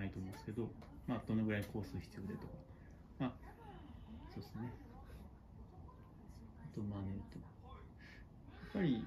ないと思うんですけど、まあ、どのぐらいコース必要でとか、まあ、そうですね。あと、まあね、やっぱり、